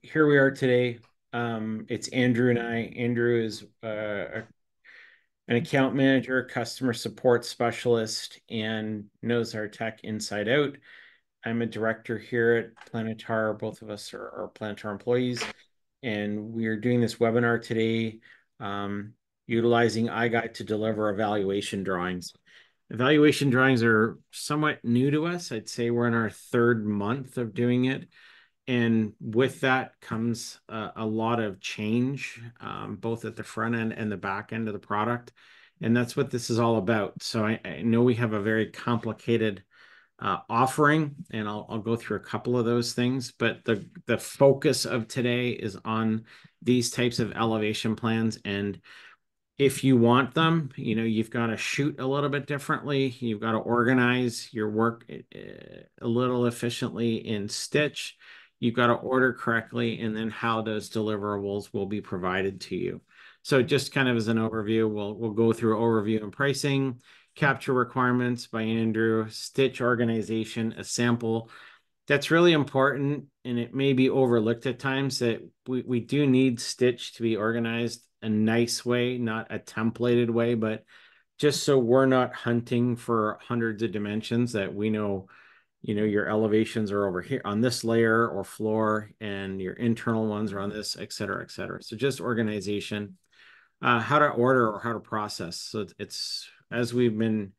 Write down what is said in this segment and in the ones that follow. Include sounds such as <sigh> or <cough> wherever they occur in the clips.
here we are today. Um, it's Andrew and I. Andrew is uh, an account manager, customer support specialist, and knows our tech inside out. I'm a director here at Planitar. Both of us are, are Planitar employees, and we are doing this webinar today um, utilizing iGuide to deliver elevation drawings. Elevation drawings are somewhat new to us. I'd say we're in our third month of doing it and with that comes a, a lot of change, um, both at the front end and the back end of the product. And that's what this is all about. So I, I know we have a very complicated uh, offering, and I'll, I'll go through a couple of those things. But the the focus of today is on these types of elevation plans. And if you want them, you know, you've got to shoot a little bit differently. You've got to organize your work uh, a little efficiently in Stitch you've got to order correctly, and then how those deliverables will be provided to you. So just kind of as an overview, we'll we'll go through overview and pricing, capture requirements by Andrew, stitch organization, a sample. That's really important, and it may be overlooked at times that we, we do need stitch to be organized a nice way, not a templated way, but just so we're not hunting for hundreds of dimensions that we know you know your elevations are over here on this layer or floor and your internal ones are on this et cetera et cetera so just organization uh, how to order or how to process so it's as we've been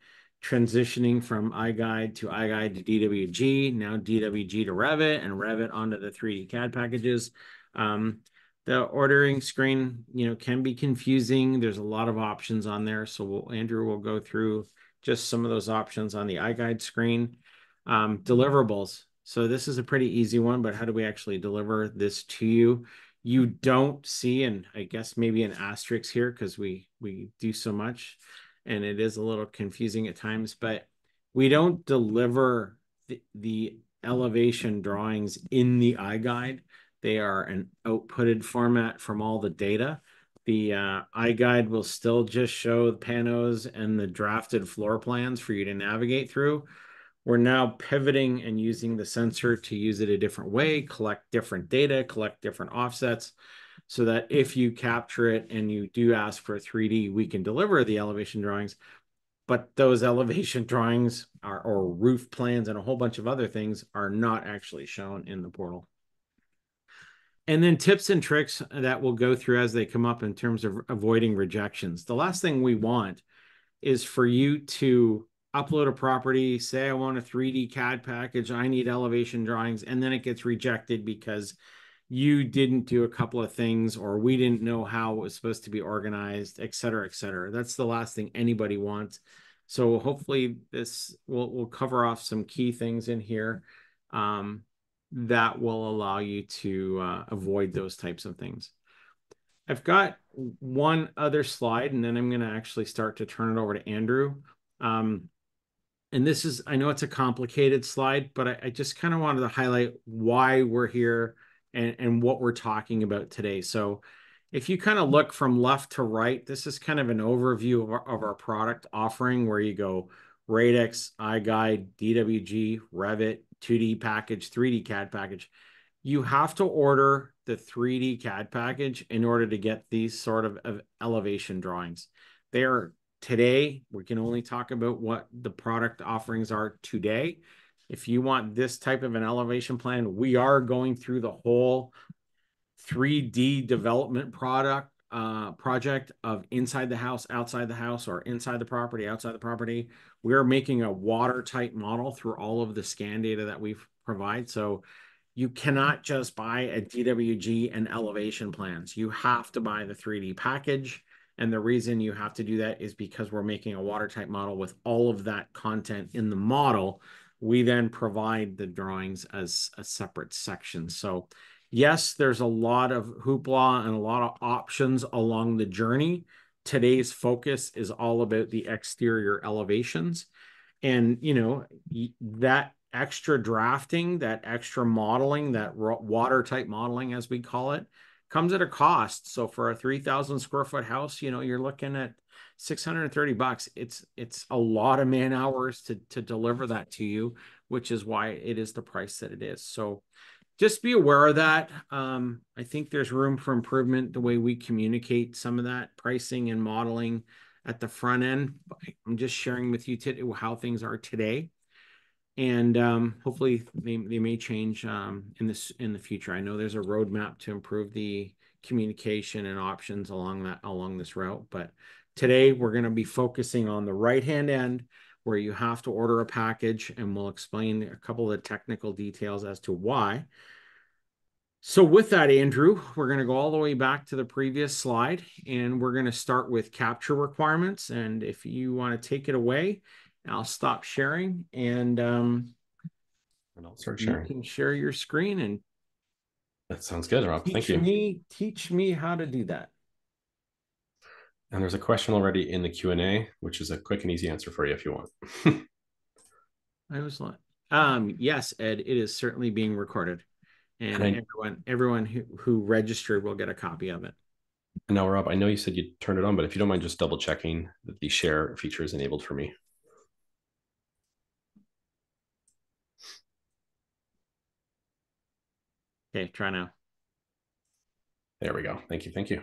transitioning from iGuide to iGuide to DWG, now DWG to Revit and Revit onto the 3D CAD packages. Um, the ordering screen, you know, can be confusing. There's a lot of options on there. So we'll, Andrew will go through just some of those options on the iGuide screen. Um, deliverables. So this is a pretty easy one, but how do we actually deliver this to you? You don't see, and I guess maybe an asterisk here because we we do so much, and it is a little confusing at times. But we don't deliver the, the elevation drawings in the iGuide. They are an outputted format from all the data. The uh, iGuide will still just show the panos and the drafted floor plans for you to navigate through. We're now pivoting and using the sensor to use it a different way, collect different data, collect different offsets, so that if you capture it and you do ask for 3D, we can deliver the elevation drawings. But those <laughs> elevation drawings are, or roof plans and a whole bunch of other things are not actually shown in the portal. And then tips and tricks that we'll go through as they come up in terms of avoiding rejections. The last thing we want is for you to upload a property, say I want a 3D CAD package, I need elevation drawings, and then it gets rejected because you didn't do a couple of things or we didn't know how it was supposed to be organized, et cetera, et cetera. That's the last thing anybody wants. So hopefully this will will cover off some key things in here um, that will allow you to uh, avoid those types of things. I've got one other slide, and then I'm going to actually start to turn it over to Andrew. Um, and this is i know it's a complicated slide but i, I just kind of wanted to highlight why we're here and, and what we're talking about today. So if you kind of look from left to right this is kind of an overview of our, of our product offering where you go radix iGuide dwg revit 2d package 3d cad package. You have to order the 3d cad package in order to get these sort of, of elevation drawings. They are today. We can only talk about what the product offerings are today. If you want this type of an elevation plan, we are going through the whole 3D development product uh, project of inside the house, outside the house, or inside the property, outside the property. We are making a watertight model through all of the scan data that we provide. So you cannot just buy a DWG and elevation plans. You have to buy the 3D package. And the reason you have to do that is because we're making a watertight model with all of that content in the model. We then provide the drawings as a separate section. So yes, there's a lot of hoopla and a lot of options along the journey. Today's focus is all about the exterior elevations. And, you know, that extra drafting, that extra modeling, that watertight modeling, as we call it, comes at a cost. So for a 3000 square foot house, you know, you're looking at 630 bucks. It's it's a lot of man hours to to deliver that to you, which is why it is the price that it is. So just be aware of that. Um, I think there's room for improvement the way we communicate some of that pricing and modeling at the front end. I'm just sharing with you how things are today. And um, hopefully they, they may change um, in this in the future. I know there's a roadmap to improve the communication and options along that along this route. But today we're going to be focusing on the right hand end where you have to order a package and we'll explain a couple of the technical details as to why. So with that, Andrew, we're going to go all the way back to the previous slide and we're going to start with capture requirements. And if you want to take it away, I'll stop sharing and um, and I'll start sharing. You can share your screen and that sounds good, Rob. Thank you. Me, teach me how to do that. And there's a question already in the Q&A, which is a quick and easy answer for you if you want. <laughs> I was like, um, yes, Ed, it is certainly being recorded. And, and I, everyone everyone who, who registered will get a copy of it. Now, Rob, I know you said you turned it on, but if you don't mind just double checking that the share feature is enabled for me. Okay, try now. There we go. Thank you. Thank you.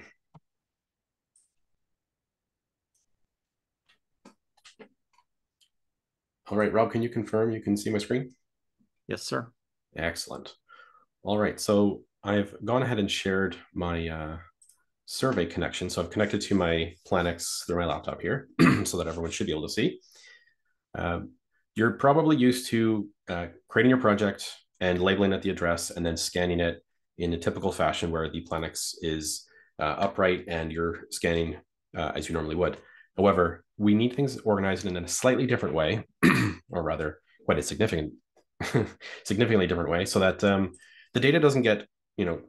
All right, Rob, can you confirm you can see my screen? Yes, sir. Excellent. All right, so I've gone ahead and shared my uh, survey connection. So I've connected to my Planix through my laptop here <clears throat> so that everyone should be able to see. Um, you're probably used to uh, creating your project, and labeling at the address and then scanning it in a typical fashion where the Planix is uh, upright and you're scanning uh, as you normally would. However, we need things organized in a slightly different way, <clears throat> or rather, quite a significant, <laughs> significantly different way, so that um, the data doesn't get, you know,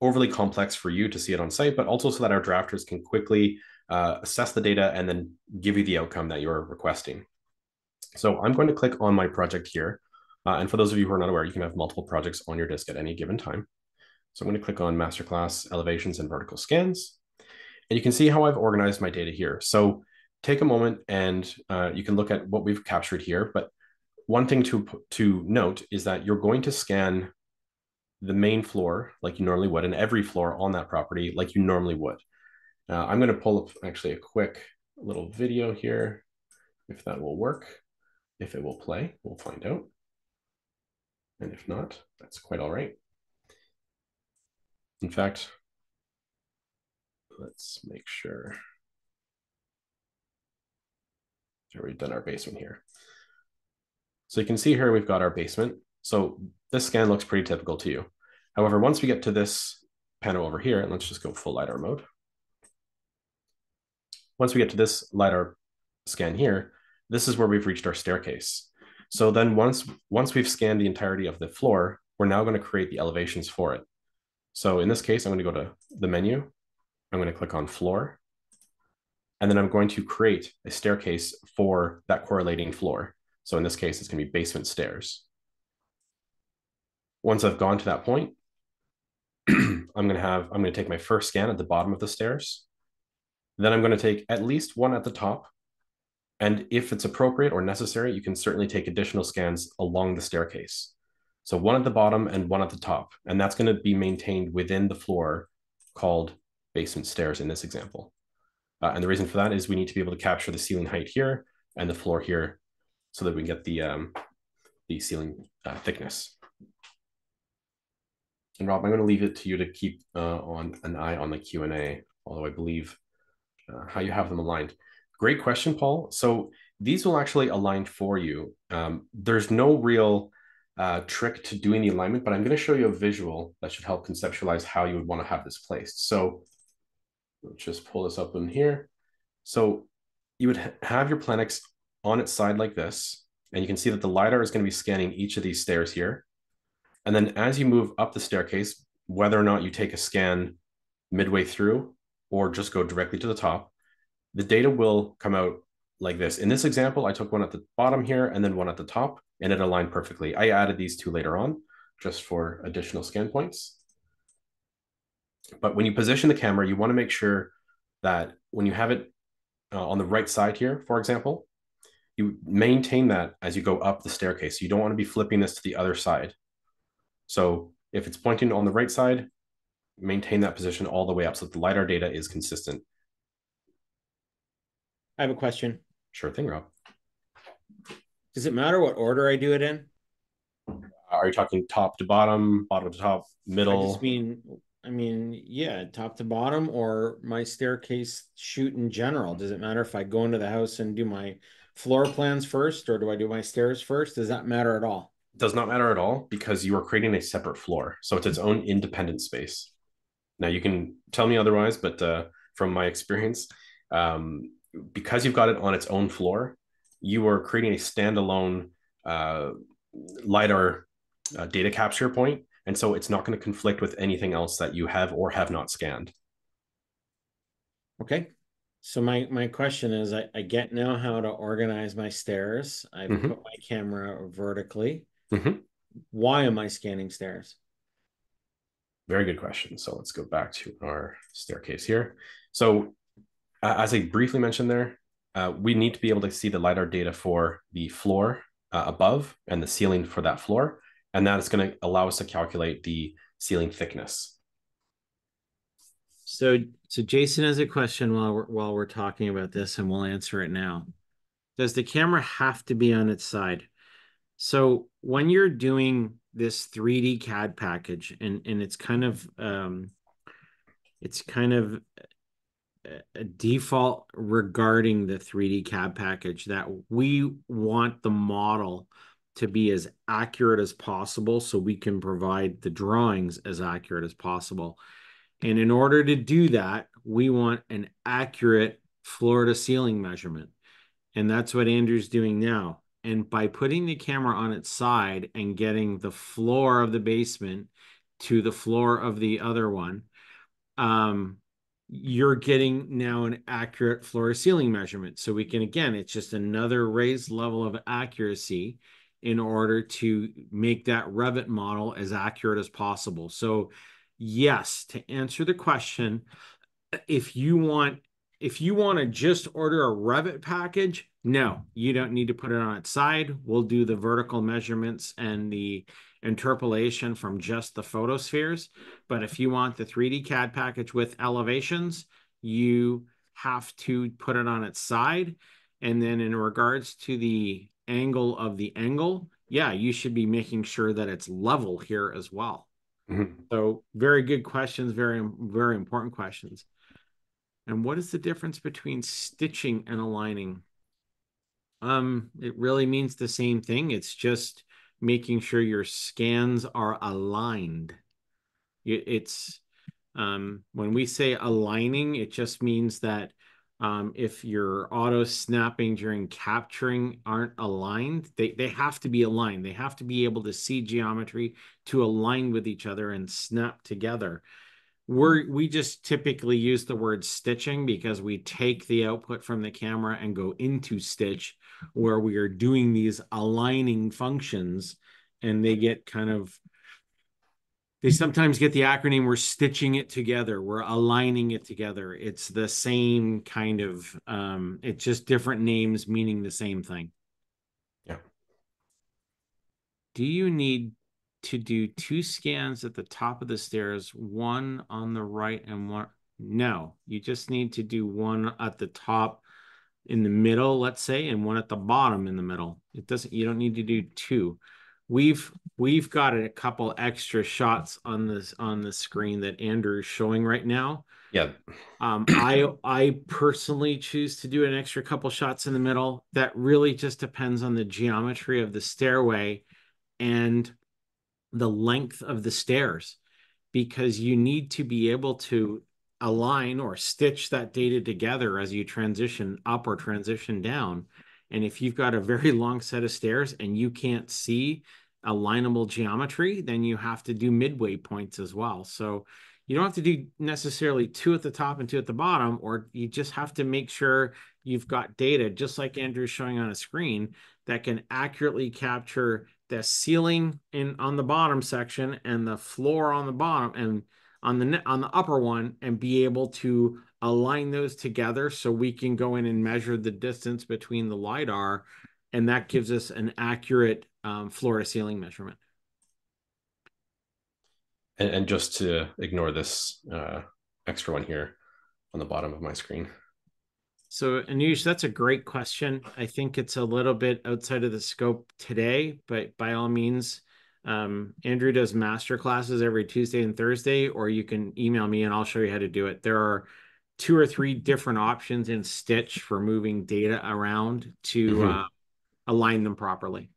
overly complex for you to see it on site, but also so that our drafters can quickly uh, assess the data and then give you the outcome that you're requesting. So I'm going to click on my project here. Uh, and for those of you who are not aware, you can have multiple projects on your disk at any given time. So I'm going to click on Masterclass Elevations and Vertical Scans. And you can see how I've organized my data here. So take a moment and uh, you can look at what we've captured here. But one thing to, to note is that you're going to scan the main floor like you normally would, and every floor on that property like you normally would. Uh, I'm going to pull up actually a quick little video here, if that will work. If it will play, we'll find out. And if not, that's quite all right. In fact, let's make sure. So we've done our basement here. So you can see here we've got our basement. So this scan looks pretty typical to you. However, once we get to this panel over here, and let's just go full LiDAR mode. Once we get to this LiDAR scan here, this is where we've reached our staircase. So then once, once we've scanned the entirety of the floor, we're now going to create the elevations for it. So in this case, I'm going to go to the menu. I'm going to click on floor. And then I'm going to create a staircase for that correlating floor. So in this case, it's going to be basement stairs. Once I've gone to that point, <clears throat> I'm going to have, I'm going to take my first scan at the bottom of the stairs. Then I'm going to take at least one at the top and if it's appropriate or necessary, you can certainly take additional scans along the staircase. So one at the bottom and one at the top. And that's going to be maintained within the floor called basement stairs in this example. Uh, and the reason for that is we need to be able to capture the ceiling height here and the floor here so that we can get the, um, the ceiling uh, thickness. And Rob, I'm going to leave it to you to keep uh, on an eye on the Q&A, although I believe uh, how you have them aligned. Great question, Paul. So these will actually align for you. Um, there's no real uh, trick to doing the alignment, but I'm going to show you a visual that should help conceptualize how you would want to have this placed. So just pull this up in here. So you would ha have your Planix on its side like this, and you can see that the LiDAR is going to be scanning each of these stairs here. And then as you move up the staircase, whether or not you take a scan midway through or just go directly to the top, the data will come out like this. In this example, I took one at the bottom here and then one at the top, and it aligned perfectly. I added these two later on just for additional scan points. But when you position the camera, you want to make sure that when you have it uh, on the right side here, for example, you maintain that as you go up the staircase. You don't want to be flipping this to the other side. So If it's pointing on the right side, maintain that position all the way up so that the LiDAR data is consistent. I have a question. Sure thing, Rob. Does it matter what order I do it in? Are you talking top to bottom, bottom to top, middle? I just mean, I mean, yeah, top to bottom or my staircase shoot in general. Does it matter if I go into the house and do my floor plans first or do I do my stairs first? Does that matter at all? Does not matter at all because you are creating a separate floor. So it's its own independent space. Now you can tell me otherwise, but uh, from my experience, um, because you've got it on its own floor, you are creating a standalone uh, lidar uh, data capture point, and so it's not going to conflict with anything else that you have or have not scanned. Okay. So my my question is, I, I get now how to organize my stairs. I Mhm. put my camera vertically. Mhm. Why am I scanning stairs? Very good question. So let's go back to our staircase here. So uh, as I briefly mentioned there, uh, we need to be able to see the LiDAR data for the floor uh, above and the ceiling for that floor. And that is going to allow us to calculate the ceiling thickness. So so Jason has a question while we're while we're talking about this, and we'll answer it now. Does the camera have to be on its side? So when you're doing this 3D CAD package, and and it's kind of um, it's kind of a- default regarding the 3D CAD package that we want the model to be as accurate as possible so we can provide the drawings as accurate as possible. And in order to do that, we want an accurate floor to ceiling measurement. And that's what Andrew's doing now. And by putting the camera on its side and getting the floor of the basement to the floor of the other one, um, you're getting now an accurate floor ceiling measurement. So we can, again, it's just another raised level of accuracy in order to make that Revit model as accurate as possible. So yes, to answer the question, if you want if you want to just order a Revit package, no, you don't need to put it on its side. We'll do the vertical measurements and the interpolation from just the photospheres. But if you want the 3D CAD package with elevations, you have to put it on its side. And then in regards to the angle of the angle, yeah, you should be making sure that it's level here as well. Mhm. So very good questions, very, very important questions. And what is the difference between stitching and aligning? Um, it really means the same thing. It's just making sure your scans are aligned. It's um, when we say aligning, it just means that um, if your auto snapping during capturing aren't aligned, they, they have to be aligned. They have to be able to see geometry to align with each other and snap together. We're, we just typically use the word stitching because we take the output from the camera and go into stitch where we are doing these aligning functions and they get kind of they sometimes get the acronym we're stitching it together we're aligning it together it's the same kind of um it's just different names meaning the same thing Yeah. do you need to do two scans at the top of the stairs one on the right and one no you just need to do one at the top in the middle let's say and one at the bottom in the middle it doesn't you don't need to do two we've we've got a couple extra shots on this on the screen that Andrew's showing right now. Yeah. Um, I I personally choose to do an extra couple shots in the middle. That really just depends on the geometry of the stairway and the length of the stairs, because you need to be able to align or stitch that data together as you transition up or transition down. And if you've got a very <laughs> long set of stairs and you can't see alignable geometry, then you have to do midway points as well. So you don't have to do necessarily two at the top and two at the bottom, or you just have to make sure you've got data, just like Andrew's showing on a screen, that can accurately capture the ceiling in on the bottom section and the floor on the bottom and on the on the upper one and be able to align those together so we can go in and measure the distance between the lidar and that gives us an accurate um, floor to ceiling measurement And, and just to ignore this uh, extra one here on the bottom of my screen. So, Anush, that's a great question. I think it's a little bit outside of the scope today, but by all means, um, Andrew does master classes every Tuesday and Thursday, or you can email me and I'll show you how to do it. There are two or three different options in Stitch for moving data around to mm-hmm. uh, align them properly.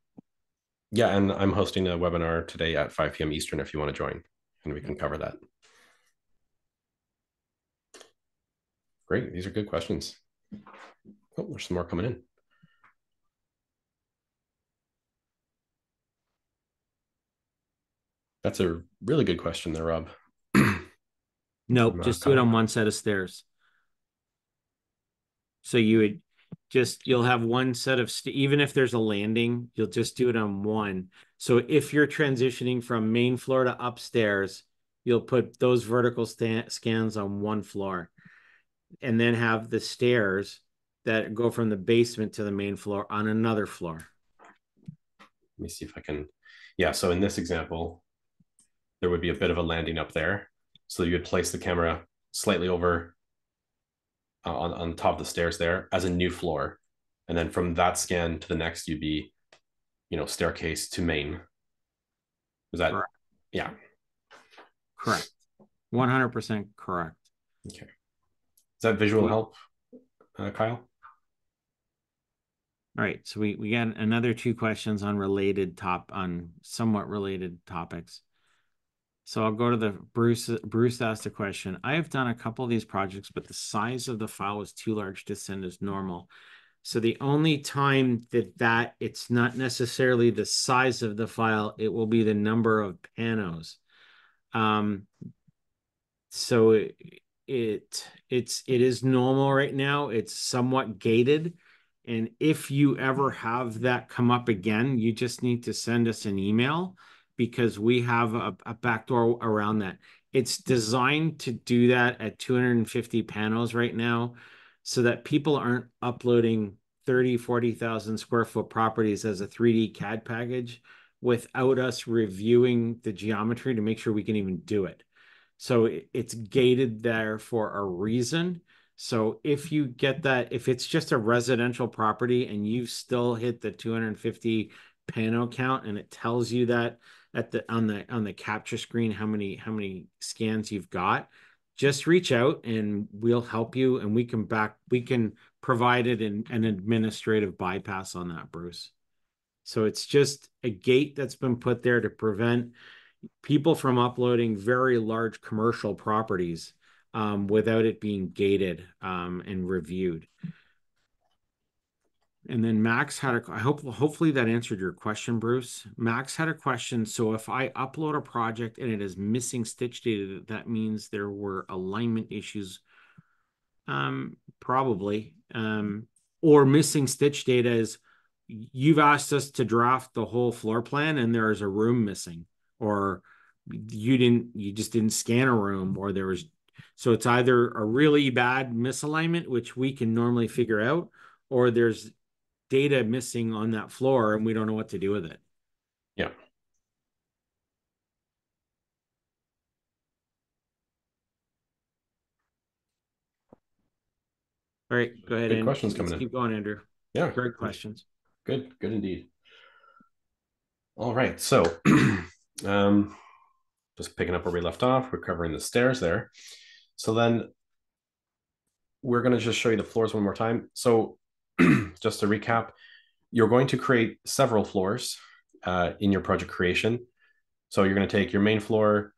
Yeah, and I'm hosting a webinar today at 5 p.m. Eastern if you want to join, and we can cover that. Great, these are good questions. Oh, there's some more coming in. That's a really good question there, Rob. <clears throat> nope, just do it on one set of stairs. So you would just you'll have one set of st- even if there's a landing, you'll just do it on one. So if you're transitioning from main floor to upstairs, you'll put those vertical sta- scans on one floor and then have the stairs that go from the basement to the main floor on another floor. Let me see if I can. Yeah. So in this example, there would be a bit of a landing up there. So you would place the camera slightly over uh, on, on top of the stairs there as a new floor. And then from that scan to the next, you'd be, you know, staircase to main. Is that, correct. yeah. Correct. 100% correct. Okay. Does that visual help, uh, Kyle? All right, so we we got another two questions on related top on somewhat related topics. So I'll go to the Bruce. Bruce asked a question. I have done a couple of these projects, but the size of the file was too large to send as normal. So the only time that that it's not necessarily the size of the file, it will be the number of panos. Um, so it, it it's it is normal right now. It's somewhat gated and if you ever have that come up again, you just need to send us an email because we have a, a backdoor around that. It's designed to do that at 250 panels right now so that people aren't uploading 30, 40,000 square foot properties as a 3D CAD package without us reviewing the geometry to make sure we can even do it. So it's gated there for a reason. So if you get that, if it's just a residential property and you still hit the 250 panel count and it tells you that at the on the on the capture screen how many how many scans you've got, just reach out and we'll help you and we can back we can provide it in an administrative bypass on that, Bruce. So it's just a gate that's been put there to prevent people from uploading very large commercial properties um, without it being gated um, and reviewed. And then Max had a, I hope, hopefully that answered your question, Bruce. Max had a question. So if I upload a project and it is missing stitch data, that means there were alignment issues. Um, probably. Um, or missing stitch data is you've asked us to draft the whole floor plan and there is a room missing, or you didn't, you just didn't scan a room, or there was so it's either a really bad misalignment, which we can normally figure out, or there's data missing on that floor and we don't know what to do with it. Yeah. All right, go ahead. Good questions coming in. Keep going, Andrew. Yeah. Great questions. Good, good indeed. All right. So <clears throat> um just picking up where we left off, we're covering the stairs there. So then we're going to just show you the floors one more time. So <clears throat> just to recap, you're going to create several floors uh, in your project creation. So you're going to take your main floor,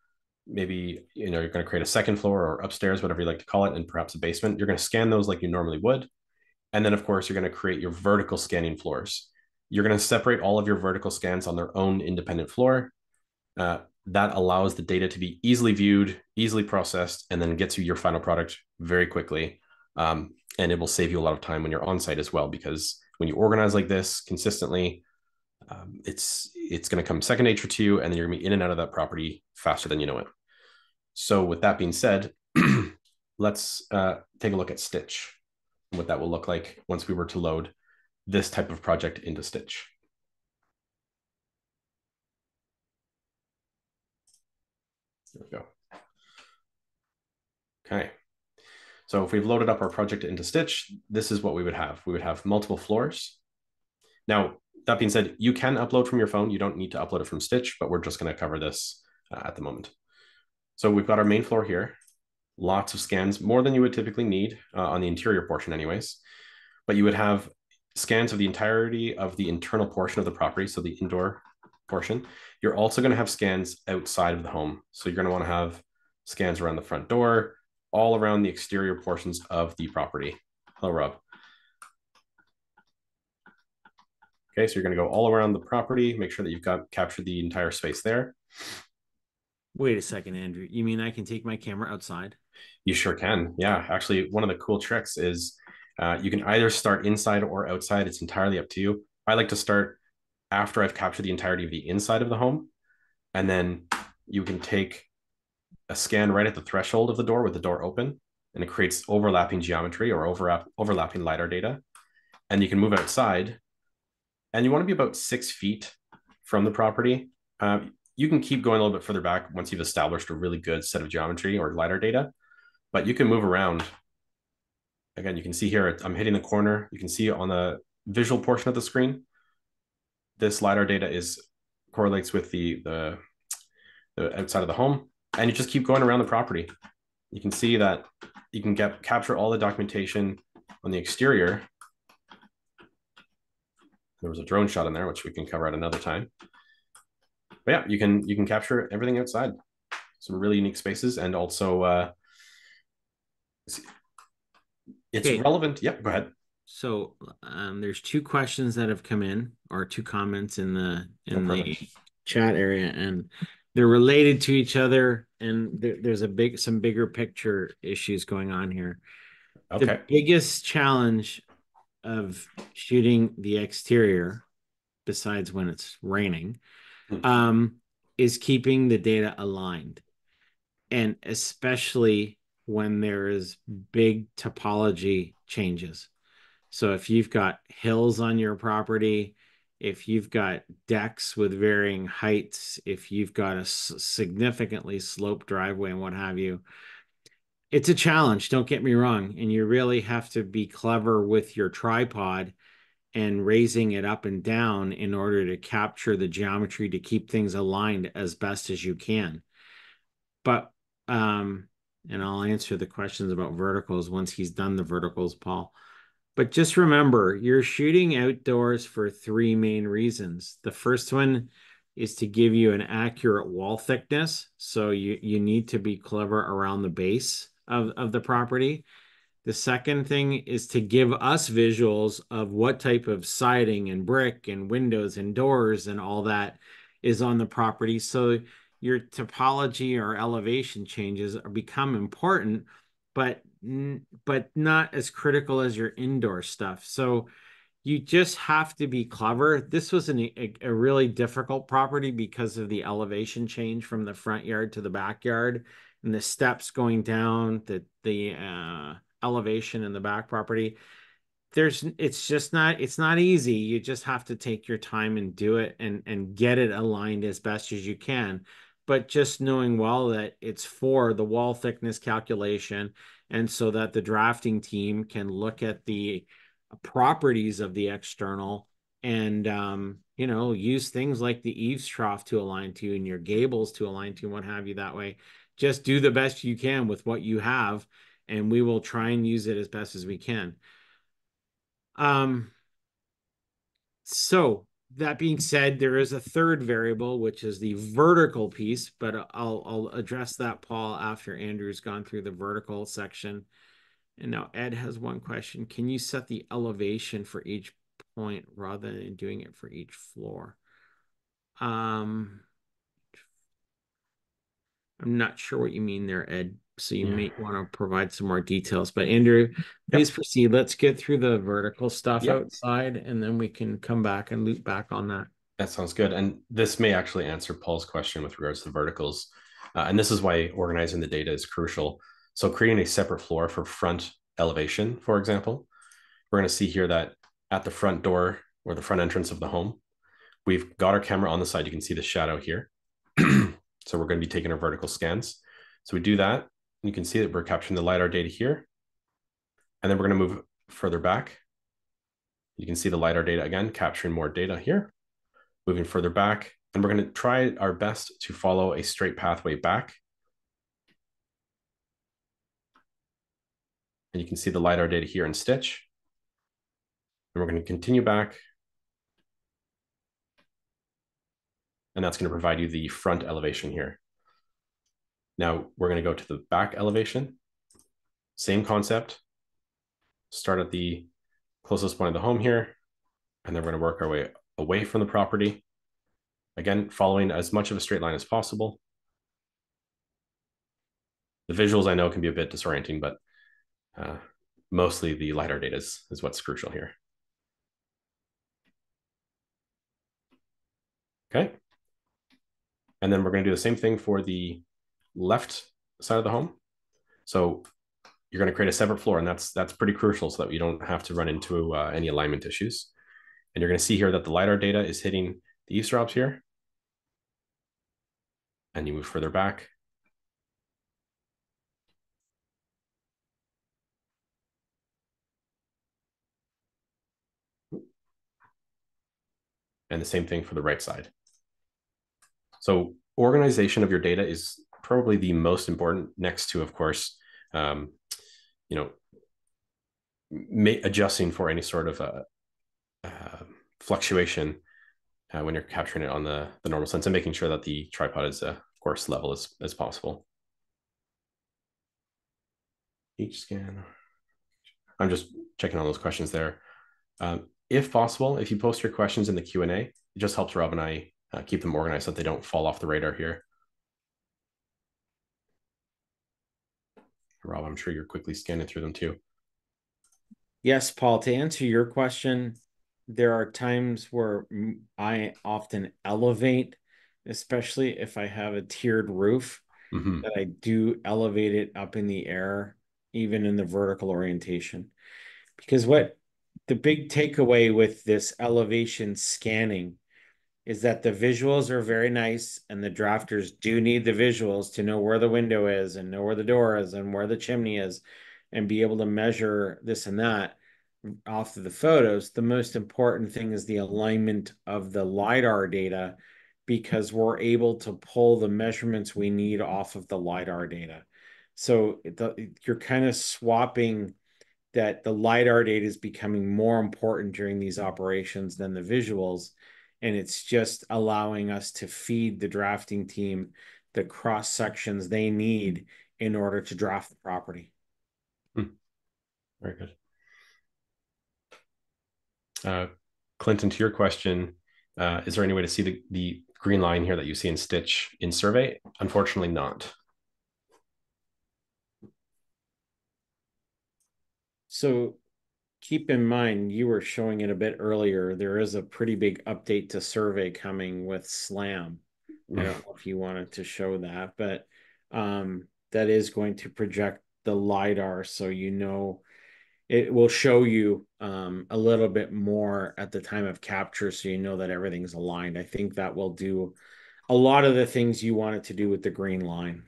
maybe you know you're going to create a second floor or upstairs, whatever you like to call it, and perhaps a basement. You're going to scan those like you normally would, and then of course you're going to create your vertical scanning floors. You're going to separate all of your vertical scans on their own independent floor. Uh, that allows the data to be easily viewed, easily processed, and then gets you your final product very quickly. Um, and it will save you a lot of time when you're on site as well, because when you organize like this consistently, um, it's it's going to come second nature to you, and then you're going to be in and out of that property faster than you know it. So, with that being said, <clears throat> let's uh, take a look at Stitch, what that will look like once we were to load this type of project into Stitch. There we go. Okay. So if we've loaded up our project into Stitch, this is what we would have. We would have multiple floors. Now, that being said, you can upload from your phone. You don't need to upload it from Stitch, but we're just going to cover this uh, at the moment. So we've got our main floor here. Lots of scans, more than you would typically need uh, on the interior portion anyways. But you would have scans of the entirety of the internal portion of the property, so the indoor portion. You're also going to have scans outside of the home. So you're going to want to have scans around the front door, all around the exterior portions of the property. Hello, Rob. Okay, so you're going to go all around the property, make sure that you've got captured the entire space there. Wait a second, Andrew. You mean I can take my camera outside? You sure can. Yeah, actually, one of the cool tricks is uh, you can either start inside or outside. It's entirely up to you. I like to start after I've captured the entirety of the inside of the home, and then you can take a scan right at the threshold of the door with the door open, and it creates overlapping geometry or overlap, overlapping LiDAR data. And you can move outside, and you want to be about six feet from the property. Uh, you can keep going a little bit further back once you've established a really good set of geometry or LiDAR data, but you can move around. Again, you can see here, I'm hitting the corner. You can see on the visual portion of the screen, this LiDAR data is correlates with the, the, the outside of the home and you just keep going around the property. You can see that you can get capture all the documentation on the exterior. There was a drone shot in there, which we can cover at another time. But yeah, you can you can capture everything outside. Some really unique spaces, and also uh, it's okay. relevant. Yep, go ahead. So um, there's two questions that have come in, or two comments in the in no the chat area, and they're related to each other and there, there's a big some bigger picture issues going on here. Okay. the biggest challenge of shooting the exterior besides when it's raining hmm. um, is keeping the data aligned. And especially when there is big topology changes. So if you've got hills on your property if you've got decks with varying heights, if you've got a significantly sloped driveway and what have you, it's a challenge. Don't get me wrong. And you really have to be clever with your tripod and raising it up and down in order to capture the geometry to keep things aligned as best as you can. But, um, and I'll answer the questions about verticals once he's done the verticals, Paul. But just remember, you're shooting outdoors for three main reasons. The first one is to give you an accurate wall thickness. So you, you need to be clever around the base of, of the property. The second thing is to give us visuals of what type of siding and brick and windows and doors and all that is on the property. So your topology or elevation changes are become important, but but not as critical as your indoor stuff. So you just have to be clever. This was an, a, a, really difficult property because of the elevation change from the front yard to the backyard and the steps going down, the the uh, elevation in the back property. There's it's just not it's not easy. You just have to take your time and do it and and get it aligned as best as you can. But just knowing well that it's for the wall thickness calculation and so that the drafting team can look at the properties of the external and um, you know use things like the eaves trough to align to and your gables to align to and what have you that way. Just do the best you can with what you have and we will try and use it as best as we can. Um so that being said, there is a third variable, which is the vertical piece, but I'll, I'll address that, Paul, after Andrew's gone through the vertical section. And now Ed has one question. Can you set the elevation for each point rather than doing it for each floor? Um, I'm not sure what you mean there, Ed. So you yeah. may want to provide some more details. But Andrew, please yep. proceed. Let's get through the vertical stuff yep. outside, and then we can come back and loop back on that. That sounds good. And this may actually answer Paul's question with regards to verticals. Uh, and this is why organizing the data is crucial. So creating a separate floor for front elevation, for example, we're going to see here that at the front door or the front entrance of the home, we've got our camera on the side. You can see the shadow here. <clears throat> So we're going to be taking our vertical scans. So we do that. You can see that we're capturing the LiDAR data here. And then we're going to move further back. You can see the LiDAR data again, capturing more data here. Moving further back, and we're going to try our best to follow a straight pathway back. And you can see the LiDAR data here in Stitch. And we're going to continue back. And that's going to provide you the front elevation here. Now we're going to go to the back elevation. Same concept. Start at the closest point of the home here. And then we're going to work our way away from the property. Again, following as much of a straight line as possible. The visuals I know can be a bit disorienting, but uh, mostly the LiDAR data is, is what's crucial here. Okay. And then we're going to do the same thing for the left side of the home. So you're going to create a separate floor, and that's that's pretty crucial so that you don't have to run into uh, any alignment issues. And you're going to see here that the LiDAR data is hitting the eavestroughs here. And you move further back. And the same thing for the right side. So organization of your data is probably the most important next to, of course, um, you know, adjusting for any sort of a, uh, fluctuation uh, when you're capturing it on the, the normal sense and making sure that the tripod is, uh, of course, level as, as possible. Each scan. I'm just checking all those questions there. Um, if possible, if you post your questions in the Q&A, it just helps Rob and I uh, keep them organized so that they don't fall off the radar here. Rob, I'm sure you're quickly scanning through them too. Yes, Paul, to answer your question, there are times where I often elevate, especially if I have a tiered roof, mm-hmm. that I do elevate it up in the air, even in the vertical orientation. Because what the big takeaway with this elevation scanning is that the visuals are very nice and the drafters do need the visuals to know where the window is and know where the door is and where the chimney is and be able to measure this and that off of the photos. The most important thing is the alignment of the lidar data because we're able to pull the measurements we need off of the lidar data. So the, you're kind of swapping that the lidar data is becoming more important during these operations than the visuals and it's just allowing us to feed the drafting team the cross sections they need in order to draft the property. Hmm. Very good. Uh, Clinton, to your question, uh, is there any way to see the, the green line here that you see in Stitch in survey? Unfortunately, not. So keep in mind, you were showing it a bit earlier. There is a pretty big update to survey coming with SLAM. I don't know if you wanted to show that, but um, that is going to project the LiDAR so you know it will show you um, a little bit more at the time of capture so you know that everything's aligned. I think that will do a lot of the things you wanted to do with the green line.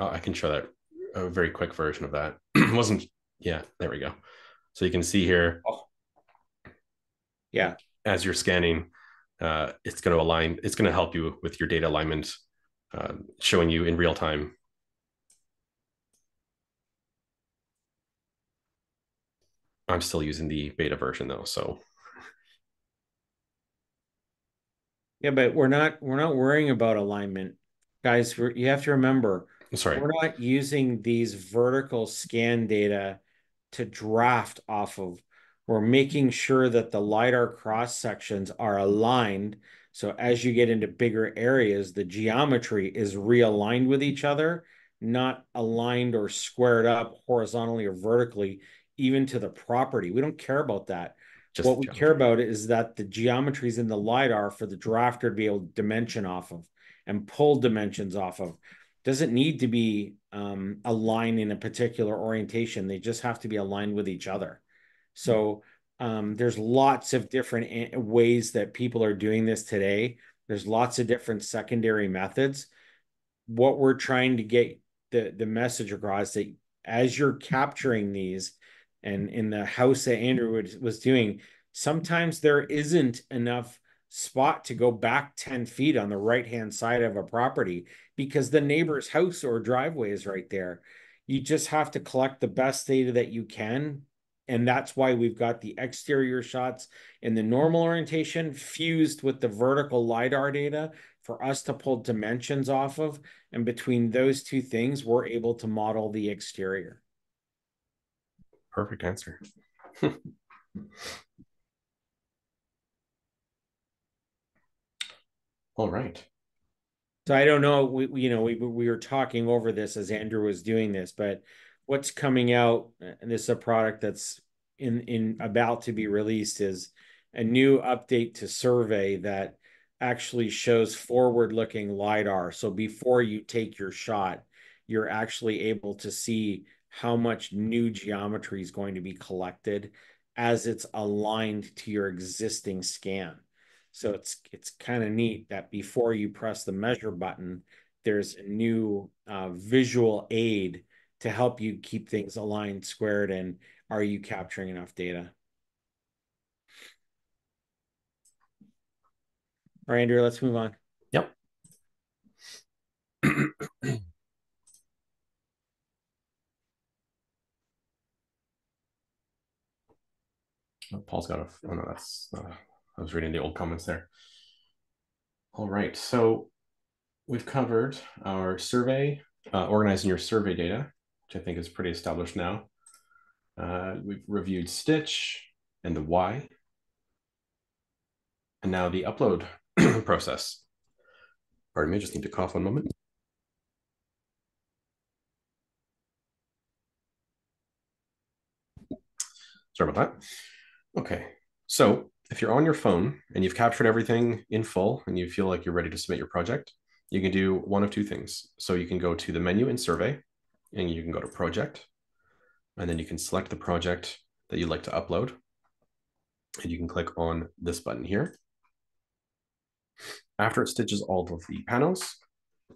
Oh, I can show that a very quick version of that. it <clears throat> wasn't yeah, there we go. So you can see here. Oh. Yeah. As you're scanning, uh, it's going to align, it's going to help you with your data alignment, uh, showing you in real time. I'm still using the beta version though, so. Yeah, but we're not we're not worrying about alignment, guys. you have to remember, sorry, we're not using these vertical scan data to draft off of. We're making sure that the LiDAR cross sections are aligned. So as you get into bigger areas, the geometry is realigned with each other, not aligned or squared up horizontally or vertically, even to the property. We don't care about that. Just what we care about is that the geometries in the LiDAR for the drafter to be able to dimension off of and pull dimensions off of doesn't need to be um, aligned in a particular orientation. They just have to be aligned with each other. So um, there's lots of different ways that people are doing this today There's lots of different secondary methods. What we're trying to get the, the message across that as you're capturing these, and in the house that Andrew was, was doing, sometimes there isn't enough spot to go back 10 feet on the right hand side of a property because the neighbor's house or driveway is right there. You just have to collect the best data that you can. And that's why we've got the exterior shots in the normal orientation fused with the vertical LiDAR data for us to pull dimensions off of. And between those two things, we're able to model the exterior. Perfect answer. <laughs> All right. So I don't know. We, you know we we were talking over this as Andrew was doing this, but what's coming out? And this is a product that's in in about to be released is a new update to survey that actually shows forward looking lidar. So before you take your shot, you're actually able to see how much new geometry is going to be collected as it's aligned to your existing scan. So it's it's kind of neat that before you press the measure button, there's a new uh, visual aid to help you keep things aligned, squared, and are you capturing enough data? All right, Andrew, let's move on. Yep. <clears throat> oh, Paul's got a. Oh no, that's. Uh, I was reading the old comments there. All right, so we've covered our survey, uh, organizing your survey data, which I think is pretty established now. Uh, we've reviewed Stitch and the why. And now the upload <clears throat> process. Pardon me, just need to cough one moment. Sorry about that. Okay, so if you're on your phone and you've captured everything in full and you feel like you're ready to submit your project, you can do one of two things. So you can go to the menu in survey and you can go to project and then you can select the project that you'd like to upload. And you can click on this button here. After it stitches all of the panels,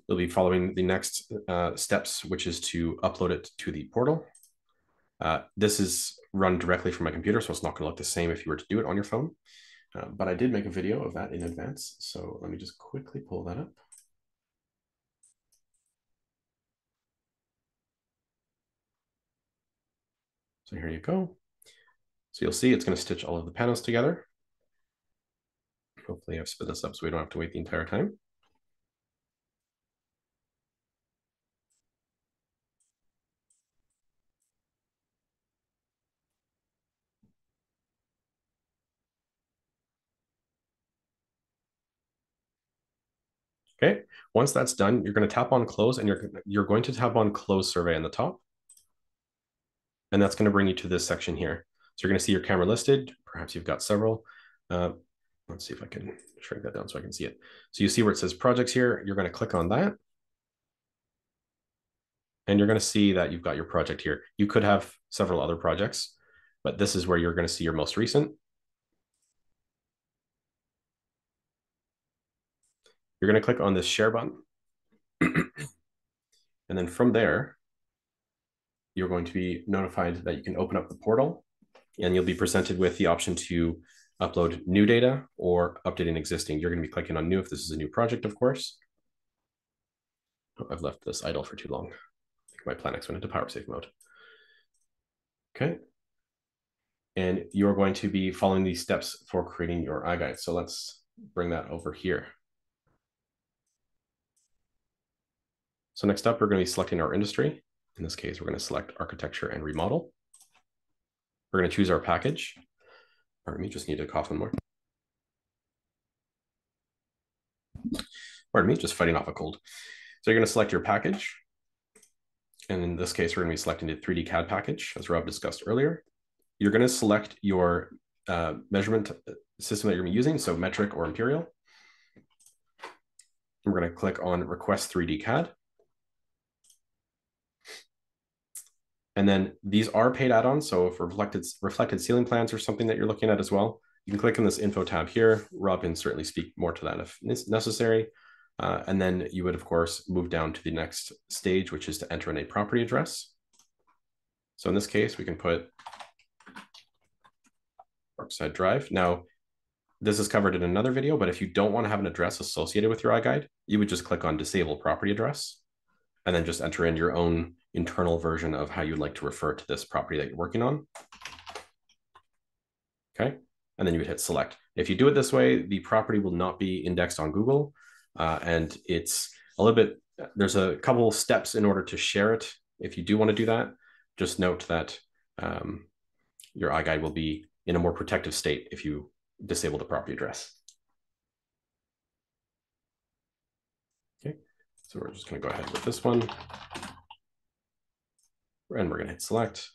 you'll be following the next uh, steps, which is to upload it to the portal. Uh, this is run directly from my computer, so it's not going to look the same if you were to do it on your phone. Uh, but I did make a video of that in advance. So let me just quickly pull that up. So here you go. So you'll see it's going to stitch all of the panels together. Hopefully I've sped this up so we don't have to wait the entire time. Okay, once that's done, you're going to tap on close and you're, you're going to tap on close survey on the top. And that's going to bring you to this section here. So you're going to see your camera listed. Perhaps you've got several. Uh, let's see if I can shrink that down so I can see it. So you see where it says projects here. You're going to click on that. And you're going to see that you've got your project here. You could have several other projects, but this is where you're going to see your most recent. You're going to click on this share button. <clears throat> and then from there, you're going to be notified that you can open up the portal and you'll be presented with the option to upload new data or update an existing. You're going to be clicking on new if this is a new project, of course. Oh, I've left this idle for too long. my Planix went into power save mode. Okay. And you're going to be following these steps for creating your iGuide. So let's bring that over here. So next up, we're going to be selecting our industry. In this case, we're going to select architecture and remodel. We're going to choose our package. Pardon me, just need to cough one more. Pardon me, just fighting off a cold. So you're going to select your package. And in this case, we're going to be selecting the 3D CAD package, as Rob discussed earlier. You're going to select your uh, measurement system that you're gonna be using, so metric or imperial. We're going to click on Request 3D CAD. And then these are paid add-ons. So if reflected reflected ceiling plans or something that you're looking at as well, You can click on this info tab here. Rob can certainly speak more to that if necessary. Uh, and then you would, of course, move down to the next stage, which is to enter in a property address. So in this case, we can put Parkside Drive. Now, this is covered in another video, but if you don't want to have an address associated with your iGuide, you would just click on Disable Property Address and then just enter in your own internal version of how you'd like to refer to this property that you're working on. Okay, and then you would hit select. If you do it this way, the property will not be indexed on Google, uh, and it's a little bit, there's a couple steps in order to share it. If you do want to do that, just note that um, your iGuide will be in a more protective state if you disable the property address. Okay, so we're just going to go ahead with this one. And we're going to hit select.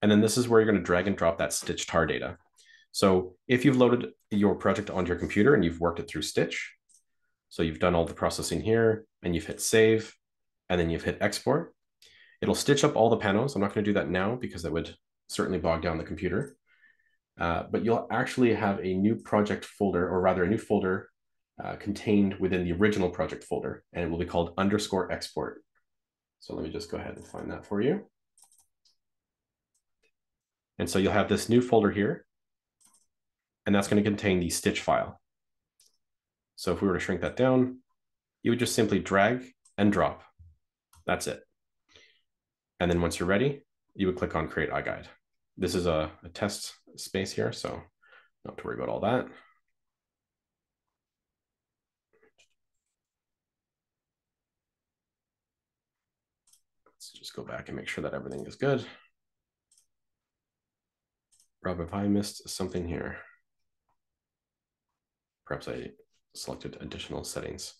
And then this is where you're going to drag and drop that Stitch tar data. So if you've loaded your project onto your computer and you've worked it through Stitch, so you've done all the processing here and you've hit save and then you've hit export, it'll stitch up all the panels. I'm not going to do that now because that would certainly bog down the computer. Uh, but you'll actually have a new project folder, or rather a new folder uh, contained within the original project folder, and it will be called underscore export. So let me just go ahead and find that for you. And so you'll have this new folder here, and that's going to contain the stitch file. So if we were to shrink that down, you would just simply drag and drop. That's it. And then once you're ready, you would click on create iGuide. This is a, a test space here, so not to worry about all that. Just go back and make sure that everything is good. Rob, have I missed something here? Perhaps I selected additional settings.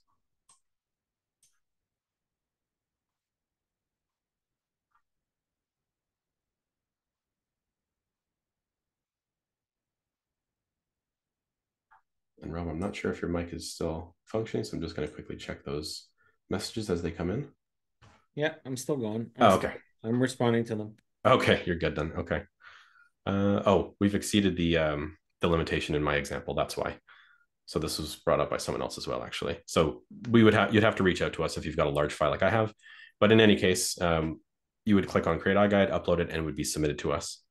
And Rob, I'm not sure if your mic is still functioning, so I'm just going to quickly check those messages as they come in. Yeah, I'm still going. I'm oh, okay. Still, I'm responding to them. Okay, you're good then. Okay. Uh, oh, we've exceeded the um, the limitation in my example. That's why. So this was brought up by someone else as well, actually. So we would have you'd have to reach out to us if you've got a large file like I have. But in any case, um, you would click on Create iGuide, upload it, and it would be submitted to us.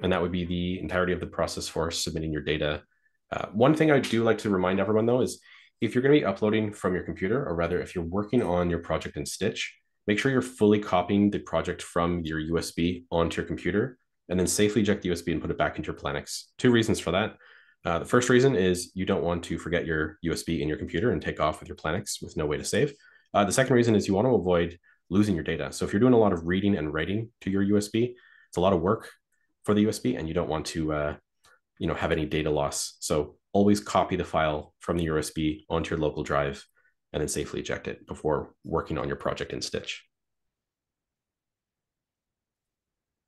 And that would be the entirety of the process for submitting your data uh, one thing I do like to remind everyone though is if you're going to be uploading from your computer, or rather if you're working on your project in Stitch, make sure you're fully copying the project from your USB onto your computer and then safely eject the USB and put it back into your Planix. Two reasons for that. Uh, the first reason is you don't want to forget your USB in your computer and take off with your Planix with no way to save. Uh, the second reason is you want to avoid losing your data. So if you're doing a lot of reading and writing to your USB, it's a lot of work for the USB and you don't want to uh, you know have any data loss. So always copy the file from the USB onto your local drive and then safely eject it before working on your project in Stitch.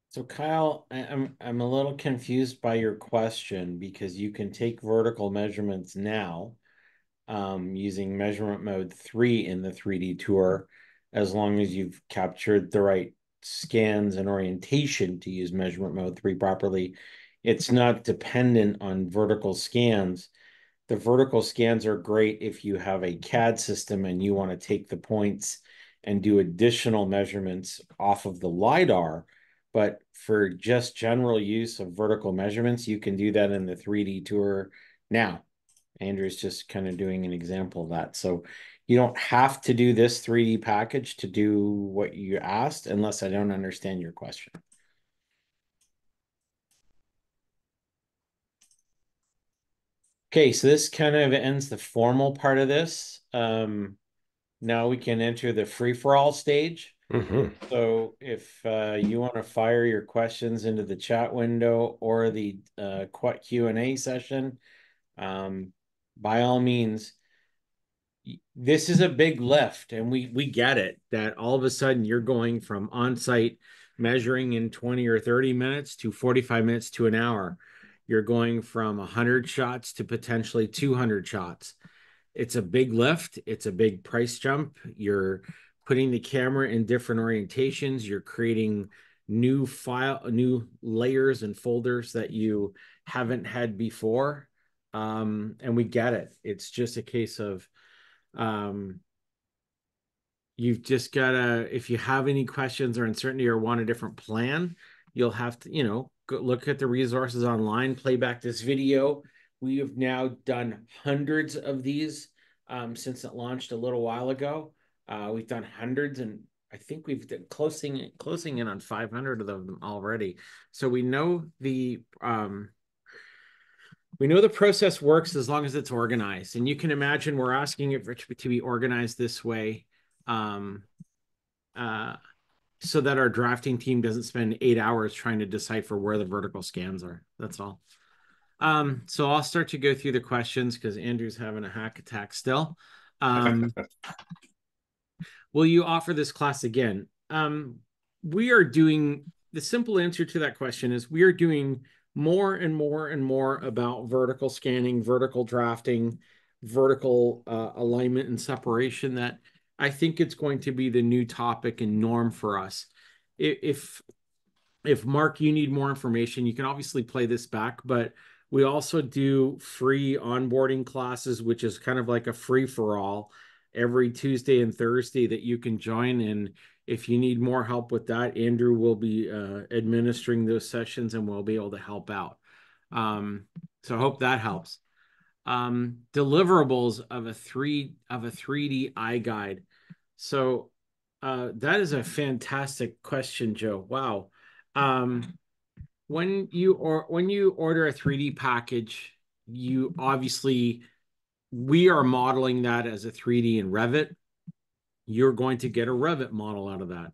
So Kyle, I'm I'm a little confused by your question because you can take vertical measurements now um, using measurement mode three in the 3D tour, as long as you've captured the right scans and orientation to use measurement mode three properly it's not dependent on vertical scans. The vertical scans are great if you have a CAD system and you want to take the points and do additional measurements off of the LiDAR. But for just general use of vertical measurements, you can do that in the 3D tour now. Andrew's just kind of doing an example of that. So you don't have to do this 3D package to do what you asked, unless I don't understand your question. Okay, so this kind of ends the formal part of this. Um, now we can enter the free-for-all stage. Mm-hmm. So if uh, you want to fire your questions into the chat window or the uh, Q&A session, um, by all means, this is a big lift and we we get it that all of a sudden you're going from on-site measuring in 20 or 30 minutes to 45 minutes to an hour you're going from 100 shots to potentially 200 shots. It's a big lift, it's a big price jump. You're putting the camera in different orientations, you're creating new file new layers and folders that you haven't had before. Um, and we get it. It's just a case of um, you've just gotta if you have any questions or uncertainty or want a different plan, you'll have to, you know, go look at the resources online, play back this video. We have now done hundreds of these um, since it launched a little while ago. Uh, we've done hundreds, and I think we've done closing closing in on 500 of them already. So we know the um, we know the process works as long as it's organized, and you can imagine we're asking it to be organized this way, um, uh, so that our drafting team doesn't spend eight hours trying to decipher where the vertical scans are. That's all. Um, so I'll start to go through the questions because Andrew's having a hack attack still. Um, <laughs> will you offer this class again? Um, we are doing the simple answer to that question is we are doing more and more and more about vertical scanning, vertical drafting, vertical uh, alignment and separation that I think it's going to be the new topic and norm for us. If if Mark, you need more information, you can obviously play this back, but we also do free onboarding classes, which is kind of like a free for all every Tuesday and Thursday that you can join. And if you need more help with that, Andrew will be uh, administering those sessions and we'll be able to help out. Um, so I hope that helps. Um, deliverables of a three of a 3D iGuide. So uh, that is a fantastic question, Joe. Wow. Um, when you or when you order a 3D package, you obviously we are modeling that as a 3D in Revit. You're going to get a Revit model out of that.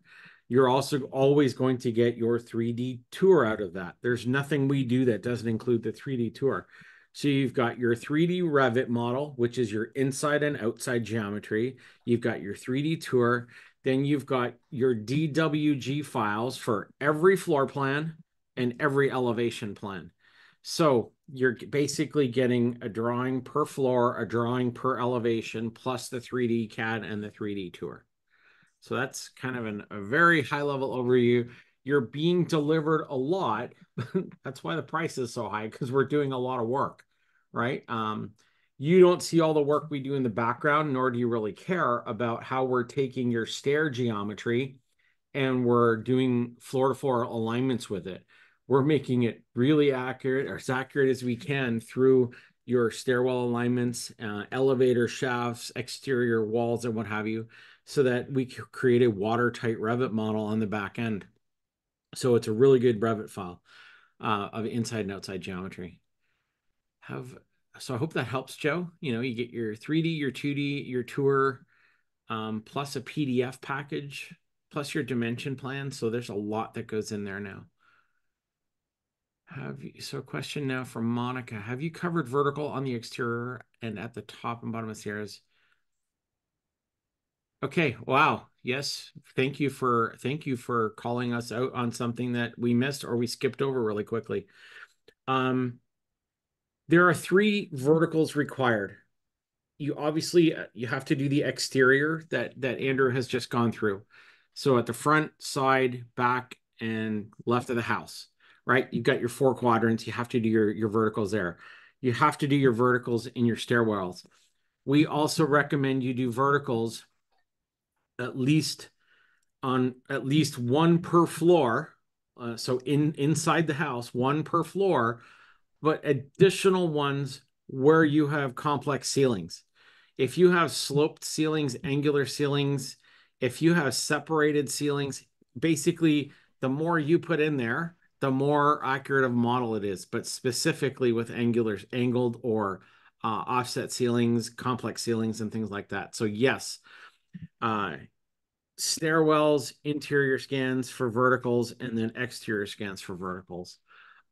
You're also always going to get your 3D tour out of that. There's nothing we do that doesn't include the 3D tour. So you've got your 3D Revit model, which is your inside and outside geometry. You've got your 3D tour. Then you've got your DWG files for every floor plan, and every elevation plan. So you're basically getting a drawing per floor, a drawing per elevation, plus the 3D CAD and the 3D tour. So that's kind of an, a very high level overview. You're being delivered a lot. <laughs> that's why the price is so high because we're doing a lot of work, right? Um, you don't see all the work we do in the background, nor do you really care about how we're taking your stair geometry and we're doing floor to floor alignments with it we're making it really accurate or as accurate as we can through your stairwell alignments, uh, elevator shafts, exterior walls, and what have you, so that we create a watertight Revit model on the back end. So it's a really good Revit file uh, of inside and outside geometry. Have so I hope that helps, Joe. You know, you get your 3D, your 2D, your tour, um, plus a PDF package, plus your dimension plan. So there's a lot that goes in there now. Have you, so a question now from Monica. Have you covered vertical on the exterior and at the top and bottom of stairs? Okay, wow. Yes. Thank you for thank you for calling us out on something that we missed or we skipped over really quickly. Um there are three verticals required. You obviously uh, you have to do the exterior that that Andrew has just gone through. So at the front, side, back, and left of the house right? You've got your four quadrants. You have to do your, your verticals there. You have to do your verticals in your stairwells. We also recommend you do verticals at least on at least one per floor. Uh, so in inside the house, one per floor, but additional ones where you have complex ceilings. If you have sloped ceilings, angular ceilings, if you have separated ceilings, basically the more you put in there, the more accurate of a model it is, but specifically with angular, angled or uh, offset ceilings, complex ceilings, and things like that. So yes, uh, stairwells, interior scans for verticals, and then exterior scans for verticals.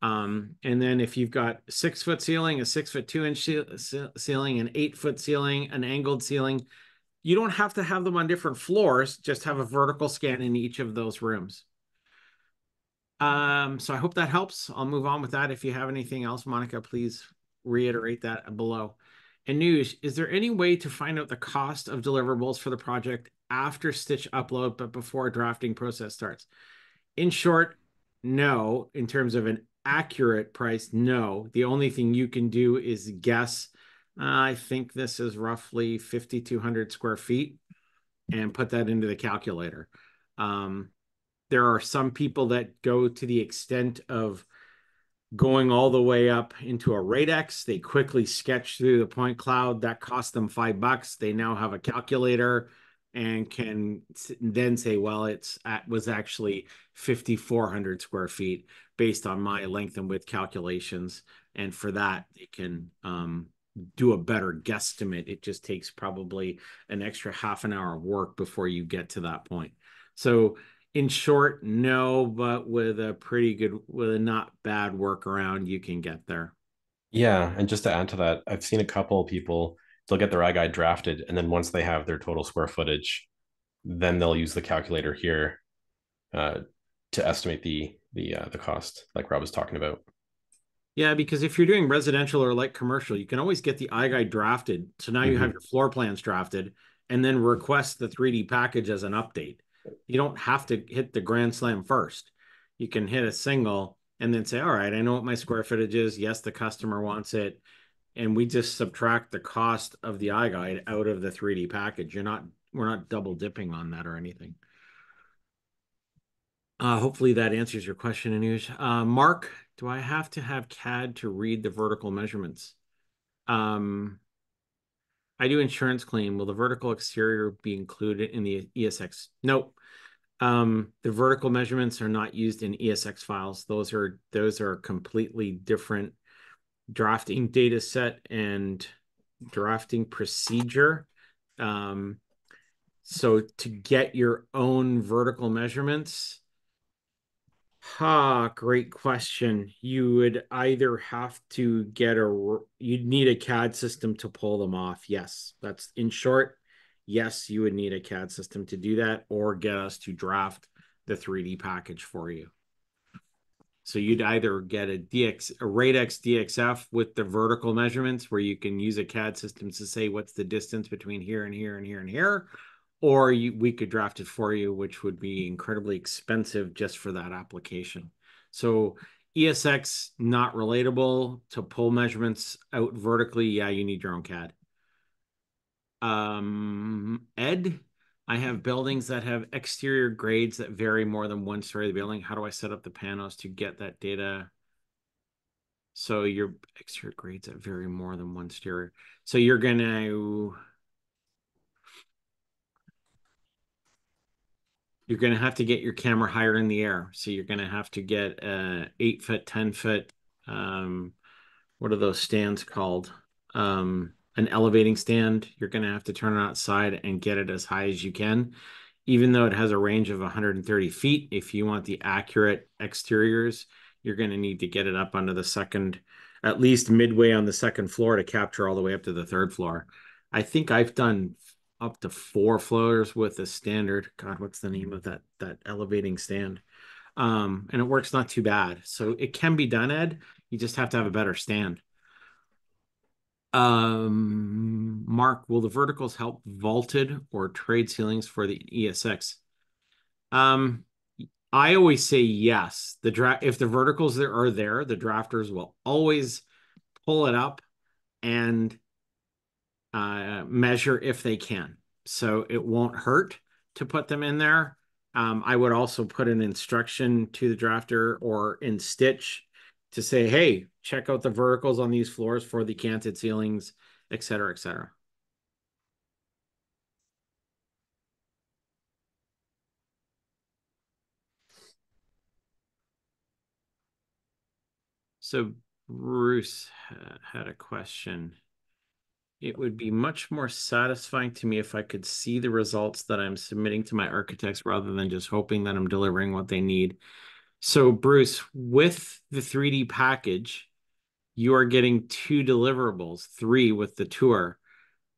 Um, and then if you've got six foot ceiling, a six foot two inch ceiling, an eight foot ceiling, an angled ceiling, you don't have to have them on different floors. Just have a vertical scan in each of those rooms. Um, so I hope that helps. I'll move on with that. If you have anything else, Monica, please reiterate that below. And news, is there any way to find out the cost of deliverables for the project after Stitch upload, but before drafting process starts? In short, no, in terms of an accurate price, no. The only thing you can do is guess. Uh, I think this is roughly 5,200 square feet and put that into the calculator. Um, there are some people that go to the extent of going all the way up into a Radix. They quickly sketch through the point cloud. That cost them five bucks. They now have a calculator and can then say, well, it's at, was actually 5,400 square feet based on my length and width calculations. And for that, they can um, do a better guesstimate. It just takes probably an extra half an hour of work before you get to that point. So in short, no, but with a pretty good, with a not bad workaround, you can get there. Yeah, and just to add to that, I've seen a couple people they'll get their iGuide drafted, and then once they have their total square footage, then they'll use the calculator here uh, to estimate the the uh, the cost, like Rob was talking about. Yeah, because if you're doing residential or like commercial, you can always get the iGuide drafted. So now you mm-hmm. have your floor plans drafted, and then request the 3D package as an update. You don't have to hit the grand slam first. You can hit a single and then say, all right, I know what my square footage is. Yes, the customer wants it and we just subtract the cost of the iGuide out of the 3D package. You're not we're not double dipping on that or anything. Uh, hopefully that answers your question, Anuj. Uh, Mark, do I have to have CAD to read the vertical measurements? Um, I do insurance claim. Will the vertical exterior be included in the ESX? Nope. Um, the vertical measurements are not used in ESX files. Those are those are completely different drafting data set and drafting procedure. Um, so to get your own vertical measurements, ha, great question. You would either have to get a, you'd need a CAD system to pull them off. Yes, that's in short. Yes, you would need a CAD system to do that or get us to draft the 3D package for you. So you'd either get a DX, a Radix DXF with the vertical measurements where you can use a CAD system to say what's the distance between here and here and here and here, or you, we could draft it for you, which would be incredibly expensive just for that application. So ESX not relatable to pull measurements out vertically. Yeah, you need your own CAD. Um, Ed, I have buildings that have exterior grades that vary more than one story of the building. How do I set up the panels to get that data? So your exterior grades that vary more than one story. So you're gonna you're gonna have to get your camera higher in the air. So you're gonna have to get a eight foot, ten foot. Um, what are those stands called? Um, an elevating stand, you're going to have to turn it outside and get it as high as you can. Even though it has a range of 130 feet, if you want the accurate exteriors, you're going to need to get it up onto the second, at least midway on the second floor to capture all the way up to the third floor. I think I've done up to four floors with a standard. God, what's the name of that that elevating stand? Um, and it works not too bad. So it can be done, Ed. You just have to have a better stand. Um, Mark, will the verticals help vaulted or tray ceilings for the ESX? Um, I always say yes. The draft if the verticals there are there, the drafters will always pull it up and uh, measure if they can. So it won't hurt to put them in there. Um, I would also put an instruction to the drafter or in Stitch to say, hey, check out the verticals on these floors for the canted ceilings, et cetera, et cetera. So Bruce had a question. It would be much more satisfying to me if I could see the results that I'm submitting to my architects rather than just hoping that I'm delivering what they need. So, Bruce, with the 3D package, you are getting two deliverables, three with the tour.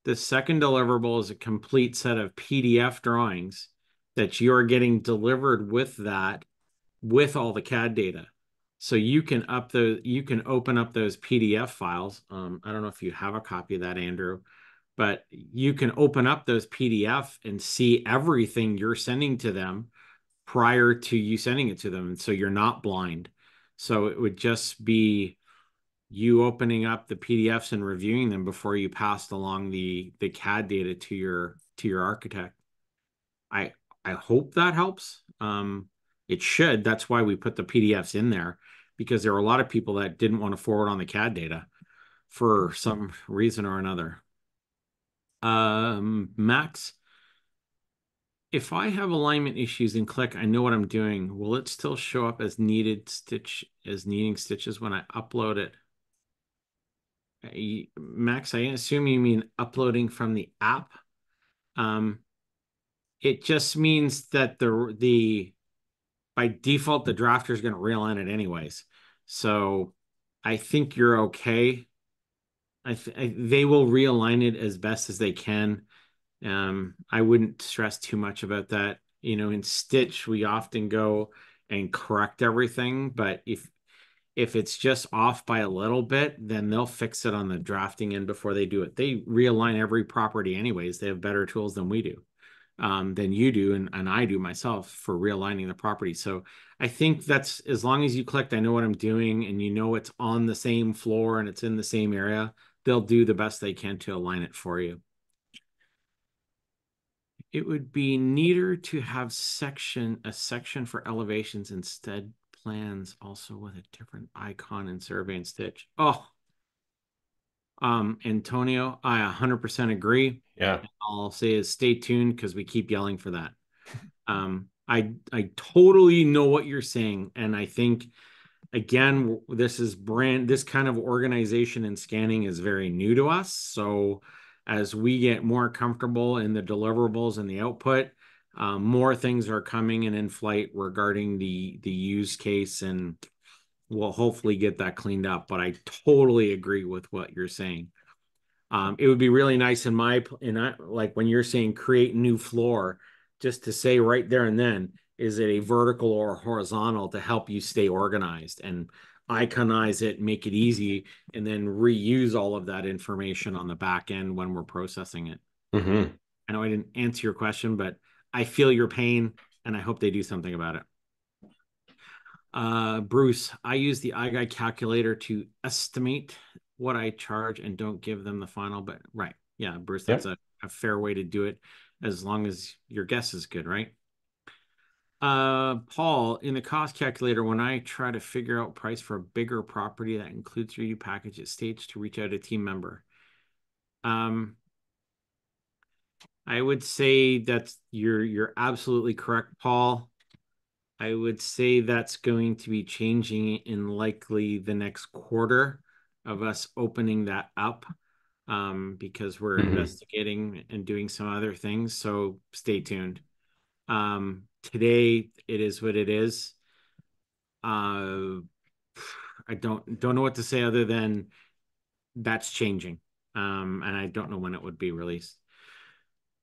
The second deliverable is a complete set of PDF drawings that you are getting delivered with that, with all the CAD data. So you can up the you can open up those PDF files. Um, I don't know if you have a copy of that, Andrew, but you can open up those PDF and see everything you're sending to them prior to you sending it to them. And so you're not blind. So it would just be you opening up the PDFs and reviewing them before you passed along the the CAD data to your to your architect. I I hope that helps. Um, it should. That's why we put the PDFs in there because there were a lot of people that didn't want to forward on the CAD data for some reason or another. Um, Max, if I have alignment issues in Click, I know what I'm doing. Will it still show up as needed stitch as needing stitches when I upload it? Max, I assume you mean uploading from the app. Um, it just means that the the by default the drafter is going to realign it anyways. So I think you're okay. I, I, they will realign it as best as they can. Um, I wouldn't stress too much about that. You know, in Stitch we often go and correct everything, but if if it's just off by a little bit, then they'll fix it on the drafting end before they do it. They realign every property anyways. They have better tools than we do, um, than you do, and, and I do myself for realigning the property. So I think that's as long as you clicked, I know what I'm doing, and you know it's on the same floor and it's in the same area, they'll do the best they can to align it for you. It would be neater to have section a section for elevations instead plans also with a different icon and survey and stitch. Oh, um, Antonio, I 100% agree. Yeah. all I'll say is stay tuned because we keep yelling for that. <laughs> Um, I I totally know what you're saying, and I think again, this is brand. This kind of organization and scanning is very new to us. So as we get more comfortable in the deliverables and the output, um, more things are coming and in flight regarding the the use case, and we'll hopefully get that cleaned up. But I totally agree with what you're saying. Um, it would be really nice in my in I, like when you're saying create new floor, just to say right there and then is it a vertical or horizontal to help you stay organized and iconize it, make it easy, and then reuse all of that information on the back end when we're processing it. Mm-hmm. I know I didn't answer your question, but I feel your pain and I hope they do something about it. Uh, Bruce, I use the iGuide calculator to estimate what I charge and don't give them the final, but right. Yeah, Bruce, that's yep. a, a fair way to do it as long as your guess is good, right? Uh, Paul, in the cost calculator, when I try to figure out price for a bigger property that includes 3D package, it states to reach out a team member. Um, I would say that's you're you're absolutely correct, Paul. I would say that's going to be changing in likely the next quarter of us opening that up um, because we're mm-hmm. investigating and doing some other things. So stay tuned. Um, today it is what it is. Uh, I don't don't know what to say other than that's changing, um, and I don't know when it would be released.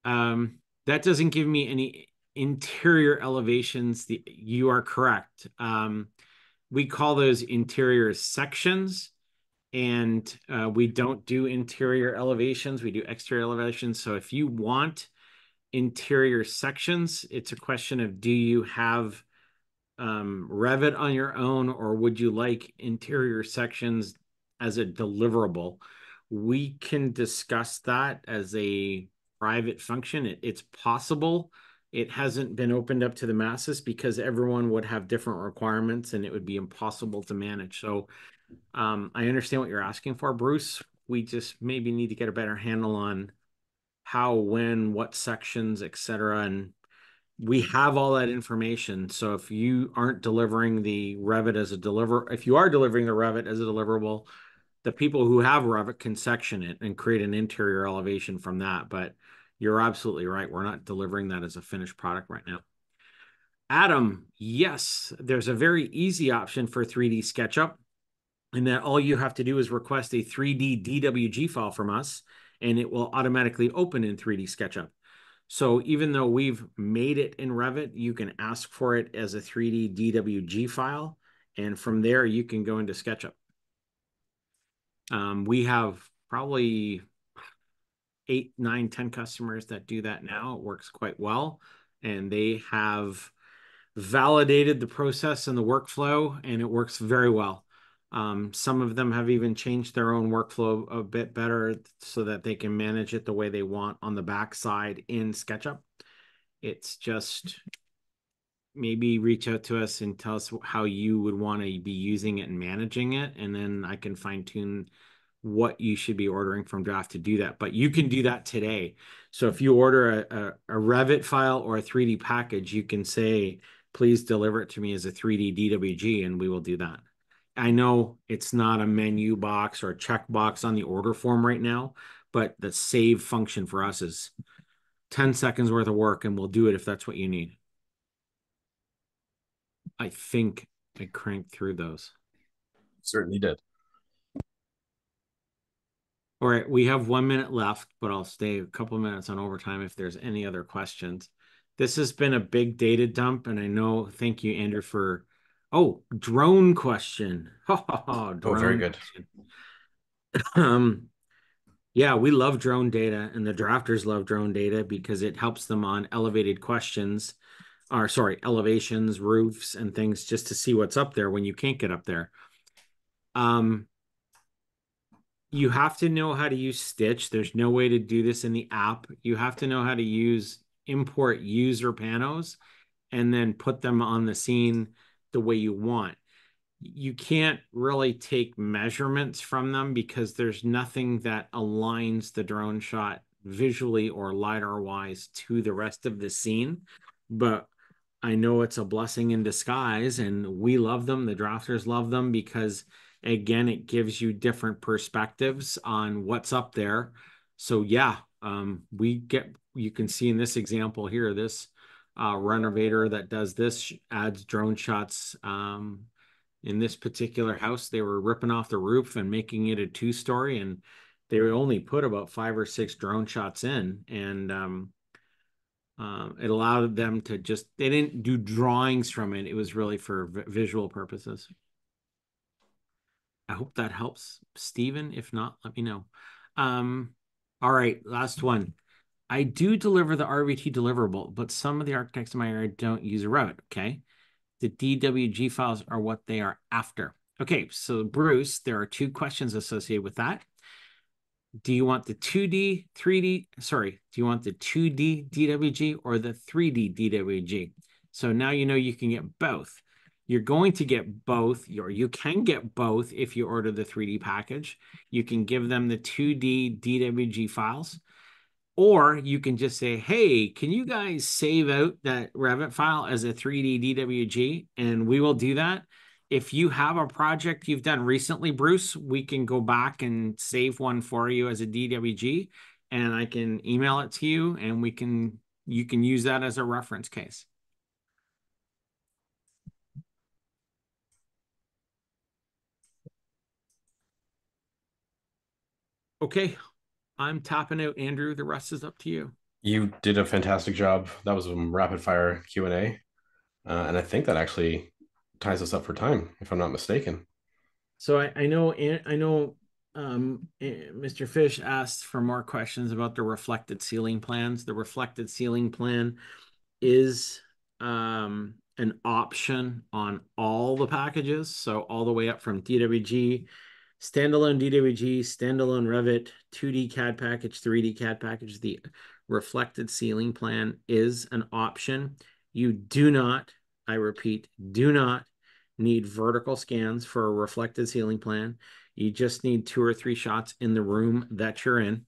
Um, that doesn't give me any interior elevations. The, you are correct. Um, we call those interior sections, and uh, we don't do interior elevations. We do exterior elevations. So if you want interior sections, it's a question of do you have um, Revit on your own, or would you like interior sections as a deliverable? We can discuss that as a private function. It, it's possible it hasn't been opened up to the masses because everyone would have different requirements and it would be impossible to manage. So um, I understand what you're asking for, Bruce. We just maybe need to get a better handle on how, when, what sections, etc. And we have all that information. So if you aren't delivering the Revit as a deliver, if you are delivering the Revit as a deliverable, the people who have Revit can section it and create an interior elevation from that. But you're absolutely right. We're not delivering that as a finished product right now. Adam, yes, there's a very easy option for 3D SketchUp, and that all you have to do is request a 3D DWG file from us, and it will automatically open in 3D SketchUp. So even though we've made it in Revit, you can ask for it as a 3D DWG file, and from there you can go into SketchUp. Um, we have probably eight, nine, ten customers that do that now. It works quite well. And they have validated the process and the workflow, and it works very well. Um, some of them have even changed their own workflow a bit better so that they can manage it the way they want on the backside in SketchUp. It's just maybe reach out to us and tell us how you would want to be using it and managing it, and then I can fine tune what you should be ordering from draft to do that. But you can do mm-hmm. that today. So if mm-hmm. you order a, a, a Revit file or a 3D package, you can say, please deliver it to me as a 3D DWG, and we will do that. I know it's not a menu box or a check box on the order form right now, but the save function for us is 10 seconds worth of work, and we'll do it if that's what you need. I think I cranked through those. Certainly did. All right, we have one minute left, but I'll stay a couple minutes on overtime if there's any other questions. This has been a big data dump, and I know. Thank you, Andrew, for. Oh, drone question. <laughs> drone oh, very good. um, yeah, we love drone data, and the drafters love drone data because it helps them on elevated questions, or sorry, elevations, roofs, and things, just to see what's up there when you can't get up there. Um, you have to know how to use Stitch. There's no way to do this in the app. You have to know how to use import user panos and then put them on the scene the way you want. You can't really take measurements from them because there's nothing that aligns the drone shot visually or lidar wise to the rest of the scene. But I know it's a blessing in disguise, and we love them. The drafters love them because, again, it gives you different perspectives on what's up there. So, yeah, um, we get you can see in this example here, this uh, renovator that does this adds drone shots. Um, in this particular house, they were ripping off the roof and making it a two story, and they only put about five or six drone shots in, and um, uh, it allowed them to just they didn't do drawings from it. It was really for visual purposes. I hope that helps, Stephen. If not, let me know. Um, all right, last one. I do deliver the RVT deliverable, but some of the architects in my area don't use a Revit. Okay. The DWG files are what they are after. Okay. So, Bruce, there are two questions associated with that. Do you want the 2D, 3D? Sorry, do you want the 2D DWG or the 3D DWG? So now you know you can get both. You're going to get both, or you can get both if you order the 3D package. You can give them the 2D DWG files or you can just say, hey, can you guys save out that Revit file as a 3D DWG? And we will do that. If you have a project you've done recently, Bruce, we can go back and save one for you as a DWG and I can email it to you and we can you can use that as a reference case. Okay, I'm topping out, Andrew. The rest is up to you. You did a fantastic job. That was a rapid fire Q and A, uh, and I think that actually ties us up for time, if I'm not mistaken. So I, I know I know um, Mr. Fish asked for more questions about the reflected ceiling plans. The reflected ceiling plan is um, an option on all the packages, so all the way up from DWG standalone DWG, standalone Revit, 2D CAD package, 3D CAD package. The reflected ceiling plan is an option. You do not, I repeat, do not need vertical scans for a reflected ceiling plan. You just need two or three shots in the room that you're in.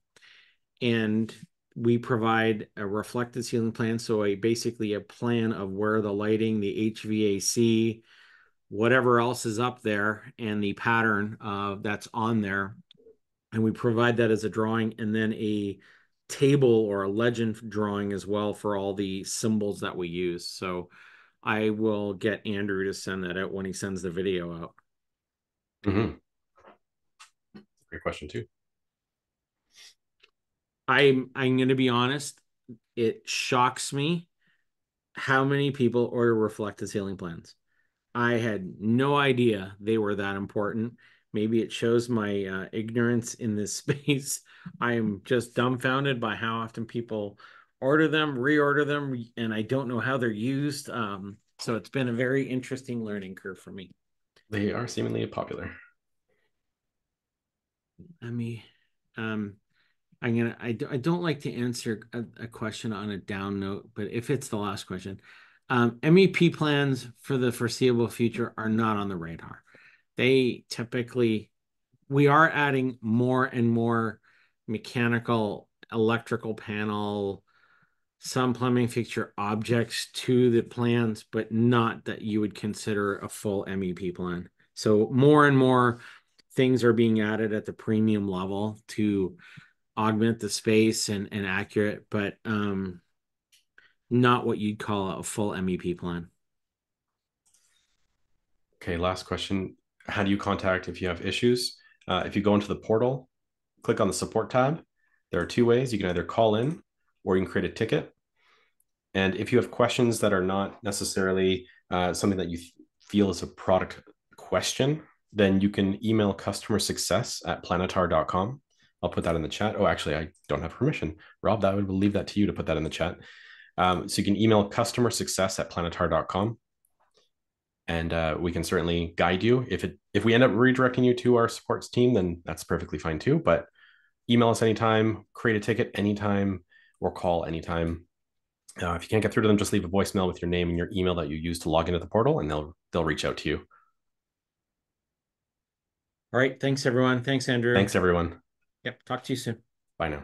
And we provide a reflected ceiling plan. So a basically a plan of where the lighting, the HVAC, whatever else is up there and the pattern uh, that's on there. And we provide that as a drawing and then a table or a legend drawing as well for all the symbols that we use. So I will get Andrew to send that out when he sends the video out. Mm-hmm. Great question too. I'm I'm going to be honest. It shocks me how many people order reflected ceiling plans. I had no idea they were that important. Maybe it shows my uh, ignorance in this <laughs> space. I am just dumbfounded by how often people order them, reorder them, and I don't know how they're used. Um, So it's been a very interesting learning curve for me. They are seemingly popular. Let me, um, I'm gonna, I, I don't like to answer a, a question on a down note, but if it's the last question, um, MEP plans for the foreseeable future are not on the radar. They typically, we are adding more and more mechanical, electrical panel, some plumbing fixture objects to the plans, but not that you would consider a full MEP plan. So more and more things are being added at the premium level to augment the space and, and accurate, but um, not what you'd call a full MEP plan. Okay, last question. How do you contact if you have issues? Uh, if you go into the portal, click on the support tab. There are two ways. You can either call in or you can create a ticket. And if you have questions that are not necessarily uh, something that you feel is a product question, then you can email customer success at planitar.com. I'll put that in the chat. Oh, actually, I don't have permission. Rob, that would leave that to you to put that in the chat. Um, so you can email customer success at planitar.com and uh, we can certainly guide you. If it if we end up redirecting you to our supports team, then that's perfectly fine too. But email us anytime, create a ticket anytime, or call anytime. Uh, if you can't get through to them, just leave a voicemail with your name and your email that you use to log into the portal, and they'll they'll reach out to you. All right. Thanks, everyone. Thanks, Andrew. Thanks, everyone. Yep. Talk to you soon. Bye now.